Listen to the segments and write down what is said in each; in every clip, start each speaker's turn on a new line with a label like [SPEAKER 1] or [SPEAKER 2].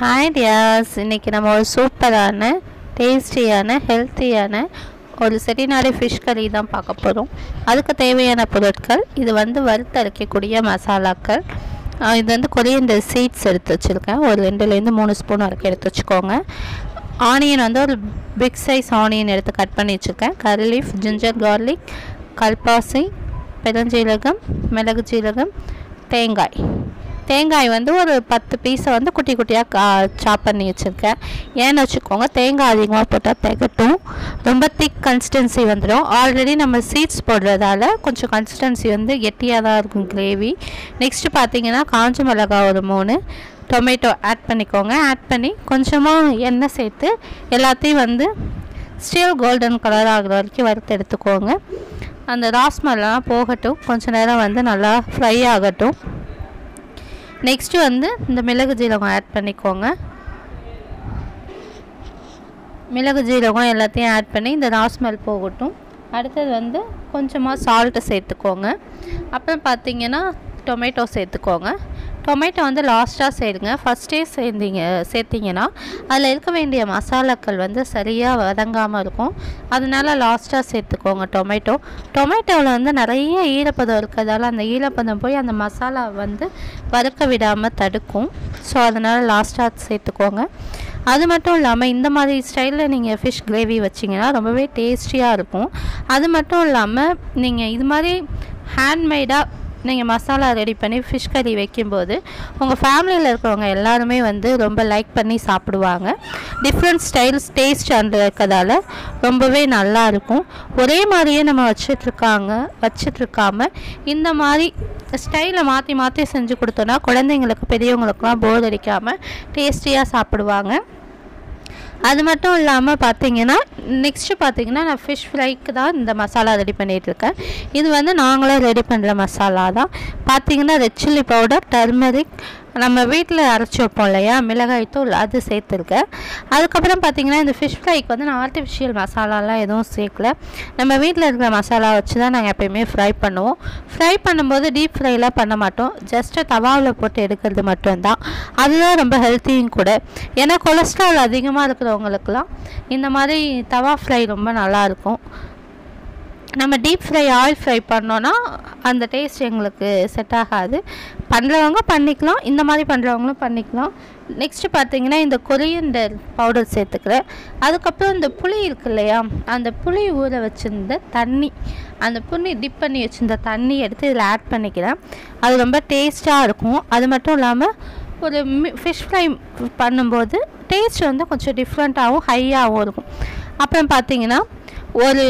[SPEAKER 1] Hi Dias இன்றைக்கி நம்ம ஒரு சூப்பரான டேஸ்டியான ஹெல்த்தியான ஒரு செட்டிநாடு ஃபிஷ் கறி தான் பார்க்க போகிறோம் அதுக்கு தேவையான பொருட்கள் இது வந்து வறுத்தரைக்கக்கூடிய மசாலாக்கள். இது வந்து கொரியண்டர் சீட்ஸ் எடுத்து வச்சுருக்கேன். ஒரு ரெண்டுலேருந்து மூணு ஸ்பூன் வரைக்கும் எடுத்து வச்சுக்கோங்க. ஆனியன் வந்து ஒரு பிக் சைஸ் ஆனியன் எடுத்து கட் பண்ணி வச்சுருக்கேன். கரி லீஃப் ஜிஞ்சர் கார்லிக் கல்பாசி பெருஞ்சீரகம் மிளகு ஜீரகம் தேங்காய். தேங்காய் வந்து ஒரு பத்து பீஸை வந்து குட்டி குட்டியாக சாப் பண்ணி வச்சுருக்கேன். ஏன்னு வச்சுக்கோங்க தேங்காய் அதிகமாக போட்டால் திகட்டும். ரொம்ப திக் கன்சிஸ்டன்சி வந்துடும். ஆல்ரெடி நம்ம சீட்ஸ் போடுறதால கொஞ்சம் கன்சிஸ்டன்சி வந்து கெட்டியாக தான் இருக்கும் கிரேவி நெக்ஸ்ட்டு பார்த்தீங்கன்னா காஞ்ச மிளகாய் ஒரு மூணு. டொமேட்டோ ஆட் பண்ணிக்கோங்க. ஆட் பண்ணி கொஞ்சமாக எண்ணெய் சேர்த்து எல்லாத்தையும் வந்து ஸ்டீல் கோல்டன் கலர் ஆகிற வரைக்கும் வறுத்து எடுத்துக்கோங்க. அந்த ராஸ்மல்லாம் போகட்டும். கொஞ்ச நேரம் வந்து நல்லா ஃப்ரை ஆகட்டும். நெக்ஸ்ட்டு வந்து இந்த மிளகு ஜீரகம் ஆட் பண்ணிக்கோங்க. மிளகு ஜீரகம் எல்லாத்தையும் ஆட் பண்ணி இந்த ராஸ்மெல் போகட்டும். அடுத்தது வந்து கொஞ்சமாக சால்ட்டு சேர்த்துக்கோங்க. அப்புறம் பார்த்தீங்கன்னா டொமேட்டோ சேர்த்துக்கோங்க. டொமேட்டோ வந்து லாஸ்ட்டாக சேருங்க. ஃபஸ்ட்டே சேர்ந்தீங்க சேர்த்திங்கன்னா அதில் இருக்க வேண்டிய மசாலாக்கள் வந்து சரியாக வதங்காமல் இருக்கும். அதனால லாஸ்ட்டாக சேர்த்துக்கோங்க டொமேட்டோ டொமேட்டோவில் வந்து நிறைய ஈரப்பதம் இருக்கிறதால அந்த ஈரப்பதம் போய் அந்த மசாலா வந்து வறுக்க விடாமல் தடுக்கும். ஸோ அதனால் லாஸ்ட்டாக சேர்த்துக்கோங்க. அது மட்டும் இல்லாமல் இந்த மாதிரி ஸ்டைலில் நீங்கள் ஃபிஷ் கிரேவி வச்சிங்கன்னா ரொம்பவே டேஸ்டியாக இருக்கும். அது மட்டும் இல்லாமல் நீங்கள் இது மாதிரி ஹேண்ட்மேடாக நீங்கள் மசாலா ரெடி பண்ணி ஃபிஷ் கறி வைக்கும்போது உங்கள் ஃபேமிலியில் இருக்கிறவங்க எல்லாருமே வந்து ரொம்ப லைக் பண்ணி சாப்பிடுவாங்க. டிஃப்ரெண்ட் ஸ்டைல்ஸ் டேஸ்ட் அந்த இருக்கிறதால ரொம்பவே நல்லா இருக்கும். ஒரே மாதிரியே நம்ம வச்சிட்ருக்காங்க வச்சிட்ருக்காம இந்த மாதிரி ஸ்டைலை மாற்றி மாற்றி செஞ்சு கொடுத்தோன்னா குழந்தைங்களுக்கு பெரியவங்களுக்குலாம் போர் அடிக்காமல் டேஸ்டியாக சாப்பிடுவாங்க. அது மட்டும் இல்லாமல் பார்த்தீங்கன்னா நெக்ஸ்ட்டு பார்த்தீங்கன்னா நான் ஃபிஷ் ஃப்ரைக்கு தான் இந்த மசாலா ரெடி பண்ணிகிட்ருக்கேன் இது வந்து நாங்களே ரெடி பண்ணுற மசாலா தான். பார்த்தீங்கன்னா ரெட் சில்லி பவுடர் டர்மரிக் நம்ம வீட்டில் அரைச்சி வைப்போம் இல்லையா? மிளகாய் தூள் அது சேர்த்துருக்கேன் அதுக்கப்புறம் பார்த்தீங்கன்னா இந்த ஃபிஷ் ஃப்ரைக்கு வந்து நான் ஆர்டிஃபிஷியல் மசாலாலாம் எதுவும் சேர்க்கல. நம்ம வீட்டில் இருக்கிற மசாலா வச்சு தான் நாங்கள் எப்பயுமே ஃப்ரை பண்ணுவோம். ஃப்ரை பண்ணும்போது டீப் ஃப்ரைலாம் பண்ண மாட்டோம். ஜஸ்ட்டு தவாவில் போட்டு எடுக்கிறது மட்டும்தான். அதுதான் ரொம்ப ஹெல்த்தியும் கூட. ஏன்னா கொலஸ்ட்ரால் அதிகமாக இருக்கிறவங்களுக்குலாம் இந்த மாதிரி தவா ஃப்ரை ரொம்ப நல்லாயிருக்கும் நம்ம டீப் ஃப்ரை ஆயில் ஃப்ரை பண்ணோன்னா அந்த டேஸ்ட் எங்களுக்கு செட் ஆகாது. பண்ணுறவங்க பண்ணிக்கலாம். இந்த மாதிரி பண்ணுறவங்களும் பண்ணிக்கலாம். நெக்ஸ்ட்டு பார்த்தீங்கன்னா இந்த கொரியண்டர் பவுடர் சேர்த்துக்கிறேன். அதுக்கப்புறம் இந்த புளி இருக்கு இல்லையா? அந்த புளி ஊற வச்சுருந்த தண்ணி அந்த புளி டிப் பண்ணி வச்சுருந்த தண்ணி எடுத்து இதில் ஆட் பண்ணிக்கிறேன். அது ரொம்ப டேஸ்ட்டாக இருக்கும். அது மட்டும் இல்லாமல் ஒரு ஃபிஷ் ஃப்ரை பண்ணும்போது டேஸ்ட் வந்து கொஞ்சம் டிஃப்ரெண்ட்டாகவும் ஹையாகவும் இருக்கும். அப்புறம் பார்த்தீங்கன்னா ஒரு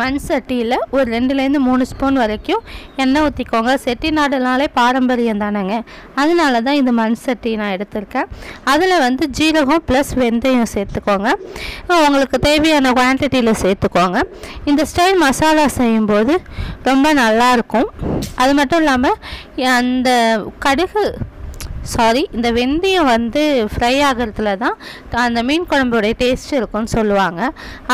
[SPEAKER 1] மண் சட்டியில் ஒரு ரெண்டுலேருந்து மூணு ஸ்பூன் வரைக்கும் எண்ணெய் ஊற்றிக்கோங்க செட்டிநாடுனாலே பாரம்பரியம் தானேங்க. அதனால தான் இந்த மண் சட்டி நான் எடுத்திருக்கேன். அதில் வந்து ஜீரகம் ப்ளஸ் வெந்தயம் சேர்த்துக்கோங்க. உங்களுக்கு தேவையான குவான்டிட்டியில் சேர்த்துக்கோங்க. இந்த ஸ்டைல் மசாலா செய்யும்போது ரொம்ப நல்லாயிருக்கும் அது மட்டும் இல்லாமல் அந்த கடுகு சாரி இந்த வெந்தயம் வந்து ஃப்ரை ஆகிறதுல தான் அந்த மீன் குழம்புடைய டேஸ்ட் இருக்கும்னு சொல்லுவாங்க.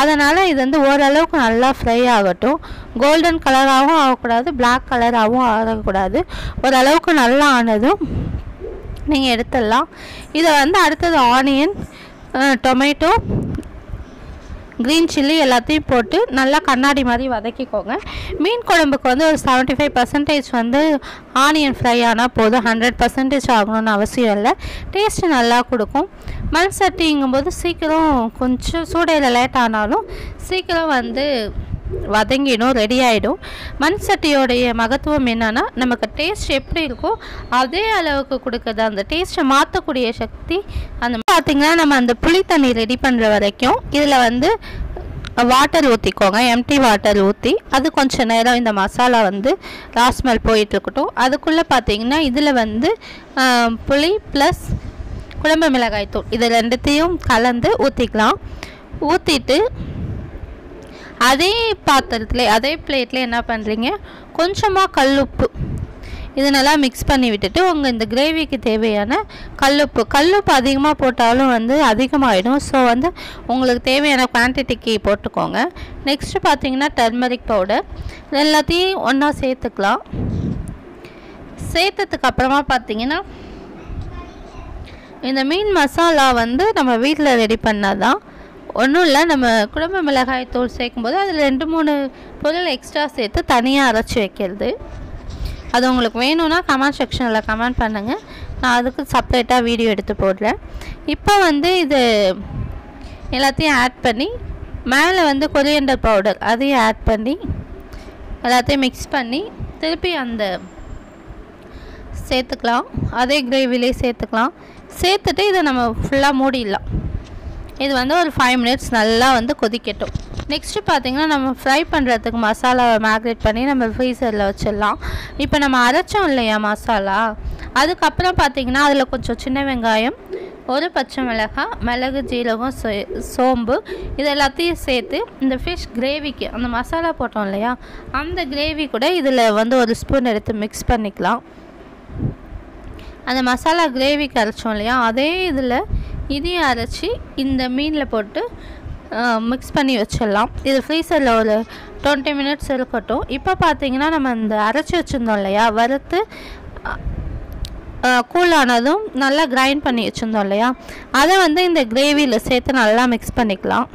[SPEAKER 1] அதனால் இது வந்து ஓரளவுக்கு நல்லா ஃப்ரை ஆகட்டும். கோல்டன் கலராகவும் ஆகக்கூடாது பிளாக் கலராகவும் ஆகக்கூடாது. ஓரளவுக்கு நல்லா ஆனதும் நீங்கள் எடுத்துடலாம். இதை வந்து அடுத்தது ஆனியன் டொமேட்டோ க்ரீன் சில்லி எல்லாத்தையும் போட்டு நல்லா கண்ணாடி மாதிரி வதக்கிக்கோங்க. மீன் குழம்புக்கு வந்து ஒரு செவன்ட்டி ஃபைவ் பர்சன்டேஜ் வந்து ஆனியன் ஃப்ரை ஆனால் போதும். ஹண்ட்ரட் பர்சன்டேஜ் ஆகணும்னு அவசியம் இல்லை. டேஸ்ட்டு நல்லா கொடுக்கும். மண் சட்டிங்கும்போது சீக்கிரம் கொஞ்சம் சூடையில் லேட் ஆனாலும் சீக்கிரம் வந்து வதங்கிடும் ரெடி ஆகிடும் மண் சட்டியோடைய மகத்துவம் என்னென்னா நமக்கு டேஸ்ட் எப்படி இருக்கோ அதே அளவுக்கு கொடுக்குறது. அந்த டேஸ்ட்டை மாற்றக்கூடிய சக்தி அந்த பார்த்திங்கன்னா நம்ம அந்த புளி தண்ணி ரெடி பண்ணுற வரைக்கும் இதில் வந்து வாட்டர் ஊற்றிக்கோங்க எம்டி வாட்டர் ஊற்றி அது கொஞ்சம் நேரம் இந்த மசாலா வந்து ராஸ்மெல் போயிட்டுருக்கட்டும் அதுக்குள்ளே பார்த்தீங்கன்னா இதில் வந்து புளி ப்ளஸ் குழம்பு மிளகாய் தூள் இது ரெண்டுத்தையும் கலந்து ஊற்றிக்கலாம் ஊற்றிட்டு அதே பாத்திரத்தில் அதே பிளேட்டில் என்ன பண்ணுறீங்க கொஞ்சமாக கல்லுப்பு. இது நல்லா மிக்ஸ் பண்ணி விட்டுட்டு உங்கள் இந்த கிரேவிக்கு தேவையான கல்லுப்பு. கல்லுப்பு அதிகமாக போட்டாலும் வந்து அதிகமாகிடும் ஸோ வந்து உங்களுக்கு தேவையான குவான்டிட்டிக்கு போட்டுக்கோங்க. நெக்ஸ்ட்டு பார்த்தீங்கன்னா டர்மரிக் பவுடர் எல்லாத்தையும் ஒன்றா சேர்த்துக்கலாம். சேர்த்ததுக்கு அப்புறமா பார்த்தீங்கன்னா இந்த மீன் மசாலா வந்து நம்ம வீட்டில் ரெடி பண்ணால் தான் ஒன்றும் இல்லை நம்ம குழம்பு மிளகாய் தூள் சேர்க்கும்போது அதில் ரெண்டு மூணு பொருள் எக்ஸ்ட்ரா சேர்த்து தனியாக அரைச்சி வைக்கிறது. அது உங்களுக்கு வேணும்னா கமெண்ட் செக்ஷனில் கமெண்ட் பண்ணுங்கள் நான் அதுக்கு செப்பரேட்டாக வீடியோ எடுத்து போடுறேன். இப்போ வந்து இது எல்லாத்தையும் ஆட் பண்ணி மேலே வந்து கொரியண்டர் பவுடர் அதையும் ஆட் பண்ணி எல்லாத்தையும் மிக்ஸ் பண்ணி திருப்பி அந்த சேர்த்துக்கலாம். அதே கிரேவிலே சேர்த்துக்கலாம். சேர்த்துட்டு இதை நம்ம ஃபுல்லாக மூடிடலாம். இது வந்து ஒரு ஃபைவ் மினிட்ஸ் நல்லா வந்து கொதிக்கட்டும். நெக்ஸ்ட்டு பார்த்தீங்கன்னா நம்ம ஃப்ரை பண்ணுறதுக்கு மசாலாவை மேக்னேட் பண்ணி நம்ம ஃப்ரீசரில் வச்சிடலாம். இப்போ நம்ம அரைச்சோம் இல்லையா மசாலா அதுக்கப்புறம் பார்த்தீங்கன்னா அதில் கொஞ்சம் சின்ன வெங்காயம் ஒரு பச்சை மிளகாய் மிளகு ஜீரகம் சோ சோம்பு இது எல்லாத்தையும் சேர்த்து இந்த ஃபிஷ் கிரேவிக்கு அந்த மசாலா போட்டோம் இல்லையா? அந்த கிரேவி கூட இதில் வந்து ஒரு ஸ்பூன் எடுத்து மிக்ஸ் பண்ணிக்கலாம். அந்த மசாலா கிரேவிக்கு அரைச்சோம் இல்லையா? அதே இதில் இதையும் அரைச்சி இந்த மீனில் போட்டு மிக்ஸ் பண்ணி வச்சிடலாம். இது ஃப்ரீசரில் ஒரு டுவெண்ட்டி மினிட்ஸ் இருக்கட்டும். இப்போ பார்த்தீங்கன்னா நம்ம இந்த அரைச்சி வச்சுருந்தோம் இல்லையா? வறுத்து கூலானதும் நல்லா கிரைண்ட் பண்ணி வச்சுருந்தோம் இல்லையா? அதை வந்து இந்த கிரேவியில் சேர்த்து நல்லா மிக்ஸ் பண்ணிக்கலாம்.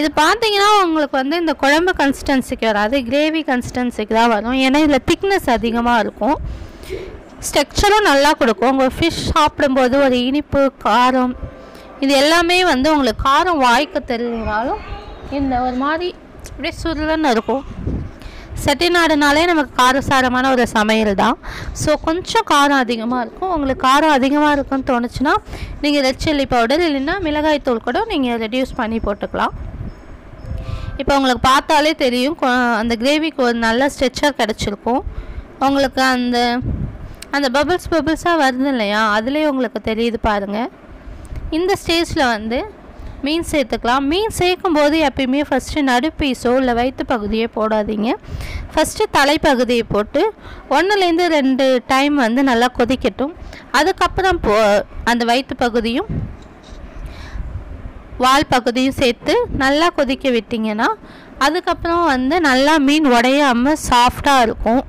[SPEAKER 1] இது பார்த்தீங்கன்னா உங்களுக்கு வந்து இந்த குழம்பு கன்சிஸ்டன்சிக்கு வராது. கிரேவி கன்சிஸ்டன்சிக்கு தான் வரும். ஏன்னா இதில் திக்னஸ் அதிகமாக இருக்கும். ஸ்ட்ரக்சரும் நல்லா கொடுக்கும். உங்கள் ஃபிஷ் சாப்பிடும்போது ஒரு இனிப்பு காரம் இது எல்லாமே வந்து உங்களுக்கு காரம் வாய்க்க தெரியலனாலும் இந்த ஒரு மாதிரி அப்படியே சுருளன்னு இருக்கும். செட்டிநாடுனாலே நமக்கு காரசாரமான ஒரு சமையல் தான் ஸோ கொஞ்சம் காரம் அதிகமாக இருக்கும். உங்களுக்கு காரம் அதிகமாக இருக்குன்னு தோணுச்சுன்னா நீங்கள் ரெட் சில்லி பவுடர் இல்லைன்னா மிளகாய் தூள் கூட நீங்கள் ரெடியூஸ் பண்ணி போட்டுக்கலாம். இப்போ உங்களுக்கு பார்த்தாலே தெரியும். அந்த கிரேவிக்கு ஒரு நல்ல ஸ்ட்ரெச்சர் கிடச்சிருக்கும். உங்களுக்கு அந்த அந்த பபிள்ஸ் பபிள்ஸாக வருது இல்லையா? அதுலேயே உங்களுக்கு தெரியுது பாருங்கள் இந்த ஸ்டேஜில் வந்து மீன் சேர்த்துக்கலாம். மீன் சேர்க்கும்போது எப்பயுமே ஃபஸ்ட்டு நடுப்பீஸோ இல்லை வயிற்று பகுதியோ போடாதீங்க. ஃபஸ்ட்டு தலைப்பகுதியை போட்டு ஒன்றுலேருந்து ரெண்டு டைம் வந்து நல்லா கொதிக்கட்டும். அதுக்கப்புறம் போ அந்த வயிற்று பகுதியும் வால் பகுதியும் சேர்த்து நல்லா கொதிக்க விட்டிங்கன்னா அதுக்கப்புறம் வந்து நல்லா மீன் உடையாமல் சாஃப்டாக இருக்கும்.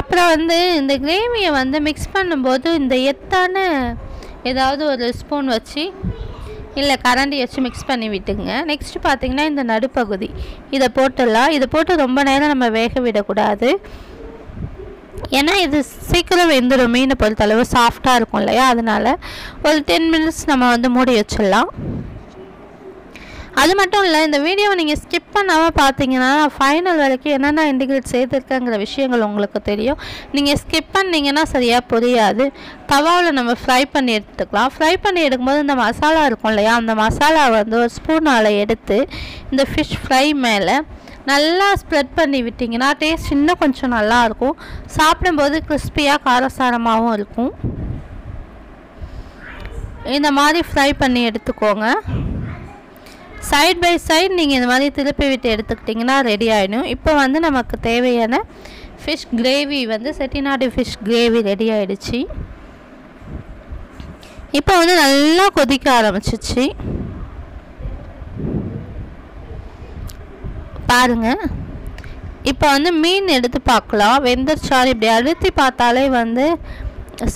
[SPEAKER 1] அப்புறம் வந்து இந்த கிரேவியை வந்து மிக்ஸ் பண்ணும்போது இந்த எத்தான ஏதாவது ஒரு ஸ்பூன் வச்சு இல்லை கரண்டி வச்சு மிக்ஸ் பண்ணி விட்டுங்க நெக்ஸ்ட் பார்த்தீங்கன்னா இந்த நடுப்பகுதி. இதை போட்டுடலாம். இதை போட்டு ரொம்ப நேரம் நம்ம வேக விடக்கூடாது. ஏன்னா இது சீக்கிரம் வெந்துடும் மீனை பொறுத்தளவு சாஃப்டாக இருக்கும் இல்லையா? அதனால் ஒரு டென் மினிட்ஸ் நம்ம வந்து மூடி வச்சிடலாம். அது மட்டும் இல்லை இந்த வீடியோவை நீங்கள் ஸ்கிப் பண்ணாமல் பார்த்தீங்கன்னா ஃபைனல் வரைக்கும் என்னென்ன இன்டிகிரேட் சேர்த்துருக்கேங்கிற விஷயங்கள் உங்களுக்கு தெரியும். நீங்கள் ஸ்கிப் பண்ணீங்கன்னா சரியாக புரியாது. தவாவில் நம்ம ஃப்ரை பண்ணி எடுத்துக்கலாம். ஃப்ரை பண்ணி எடுக்கும்போது இந்த மசாலா இருக்கும் இல்லையா? அந்த மசாலா வந்து ஒரு ஸ்பூனால் எடுத்து இந்த ஃபிஷ் ஃப்ரை மேலே நல்லா ஸ்ப்ரெட் பண்ணி விட்டிங்கன்னா டேஸ்ட் இன்னும் கொஞ்சம் நல்லாயிருக்கும் சாப்பிடும்போது கிறிஸ்பியாக காரசாரமாகவும் இருக்கும். இந்த மாதிரி ஃப்ரை பண்ணி எடுத்துக்கோங்க. சைட் பை சைட் நீங்கள் இந்த மாதிரி திருப்பி விட்டு எடுத்துக்கிட்டிங்கன்னா ரெடி ஆகிடும் இப்போ வந்து நமக்கு தேவையான ஃபிஷ் கிரேவி வந்து செட்டிநாடு ஃபிஷ் கிரேவி ரெடி ஆகிடுச்சு இப்போ வந்து நல்லா கொதிக்க ஆரம்பிச்சிச்சு. பாருங்க. இப்போ வந்து மீன் எடுத்து பார்க்கலாம். வெந்தர்ச்சாறு இப்படி அழுத்தி பார்த்தாலே வந்து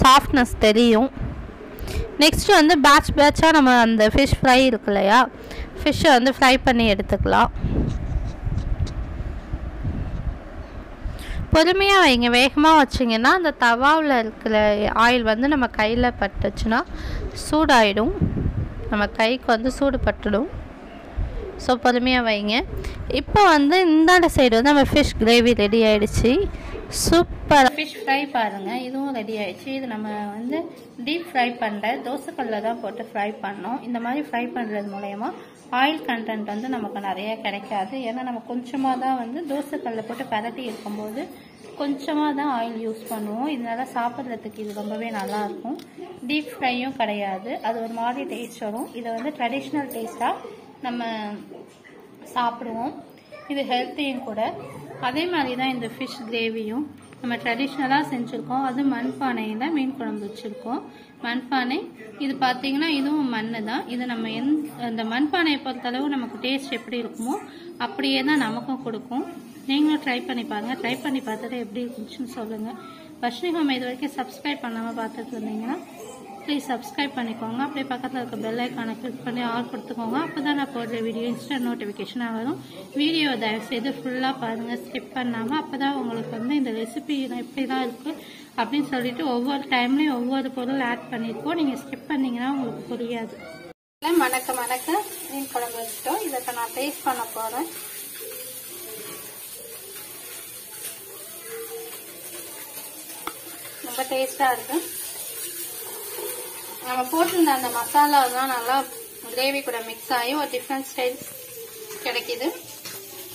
[SPEAKER 1] சாஃப்ட்னஸ் தெரியும். நெக்ஸ்ட் வந்து பேட்ச் பேட்சாக நம்ம அந்த ஃபிஷ் ஃப்ரை இருக்கு இல்லையா? ஃபிஷ்ஷை வந்து ஃப்ரை பண்ணி எடுத்துக்கலாம். பொறுமையாக வைங்க. வேகமாக வச்சிங்கன்னா அந்த தவாவில் இருக்கிற ஆயில் வந்து நம்ம கையில் பட்டுச்சுன்னா சூடாயிடும். நம்ம கைக்கு வந்து சூடு பட்டுடும். ஸோ பொறுமையாக வைங்க. இப்போ வந்து இந்தாண்ட சைடு வந்து நம்ம ஃபிஷ் கிரேவி ரெடி ஆகிடுச்சி சூப்பர் ஃபிஷ் ஃப்ரை பாருங்கள் இதுவும் ரெடி ஆயிடுச்சு. இது நம்ம வந்து டீப் ஃப்ரை பண்ணல தோசைக்கல்ல தான் போட்டு ஃப்ரை பண்ணோம். இந்த மாதிரி ஃப்ரை பண்ணுறது மூலயமா ஆயில் கண்டென்ட் வந்து நமக்கு நிறைய கிடைக்காது. ஏன்னா நம்ம கொஞ்சமாக தான் வந்து தோசைக்கல்ல போட்டு பரட்டி இருக்கும்போது கொஞ்சமாக தான் ஆயில் யூஸ் பண்ணுவோம். இதனால சாப்பிட்றதுக்கு இது ரொம்பவே நல்லாயிருக்கும் டீப் ஃப்ரையும் கிடையாது. அது ஒரு மாதிரி டேஸ்ட் வரும். இதை வந்து ட்ரெடிஷ்னல் டேஸ்ட்டாக நம்ம சாப்பிடுவோம். இது ஹெல்த்தியும் கூட. அதே மாதிரி தான் இந்த ஃபிஷ் கிரேவியும் நம்ம ட்ரெடிஷ்னலாக செஞ்சுருக்கோம். அது மண்பானையில் மீன் குழம்பு வச்சுருக்கோம். மண்பானை இது பார்த்தீங்கன்னா இதுவும் மண் தான் இது நம்ம எந் அந்த மண்பானையை பொறுத்தளவு நமக்கு டேஸ்ட் எப்படி இருக்குமோ அப்படியே தான் நமக்கும் கொடுக்கும். நீங்களும் ட்ரை பண்ணி பாருங்கள் ட்ரை பண்ணி பார்த்துட்டு எப்படி இருந்துச்சுன்னு சொல்லுங்கள் வர்ஷினி ஹோம் இது வரைக்கும் சப்ஸ்கிரைப் பண்ணாமல் பார்த்துட்டு இருந்தீங்கன்னா ப்ளீஸ் சப்ஸ்கிரைப் பண்ணிக்கோங்க. அப்படியே பக்கத்தில் இருக்க பெல் ஐக்கானை கிளிக் பண்ணி ஆல் கொடுத்துக்கோங்க அப்போ தான் நான் போடுற வீடியோ இன்ஸ்டன்ட் நோட்டிஃபிகேஷனாக வரும். வீடியோ தயவுசெய்து ஃபுல்லாக பாருங்கள் ஸ்கிப் பண்ணாமல் அப்போ தான் உங்களுக்கு வந்து இந்த ரெசிபி எப்படி தான் இருக்குது அப்படின்னு சொல்லிட்டு ஒவ்வொரு டைம்லேயும் ஒவ்வொரு பொருள் ஆட் பண்ணியிருக்கோம் நீங்கள் ஸ்கிப் பண்ணிங்கன்னா உங்களுக்கு புரியாது. மணக்க மணக்க மீன் குழம்பு வச்சுட்டோம். இதை நான் டேஸ்ட் பண்ண போகிறேன் ரொம்ப டேஸ்டாக இருக்கும் நம்ம போட்டிருந்த அந்த மசாலாலாம் நல்லா கிரேவி கூட மிக்ஸ் ஆகி ஒரு டிஃப்ரெண்ட் ஸ்டைல் கிடைக்கிது.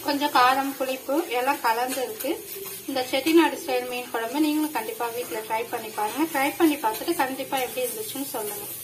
[SPEAKER 1] கொஞ்சம் காரம் புளிப்பு எல்லாம் கலந்து இருக்கு. இந்த செட்டிநாடு ஸ்டைல் மீன் குழம்பு நீங்களும் கண்டிப்பாக வீட்டில் ட்ரை பண்ணி பாருங்க. ட்ரை பண்ணி பார்த்துட்டு கண்டிப்பாக எப்படி இருந்துச்சுன்னு சொல்லுங்கள்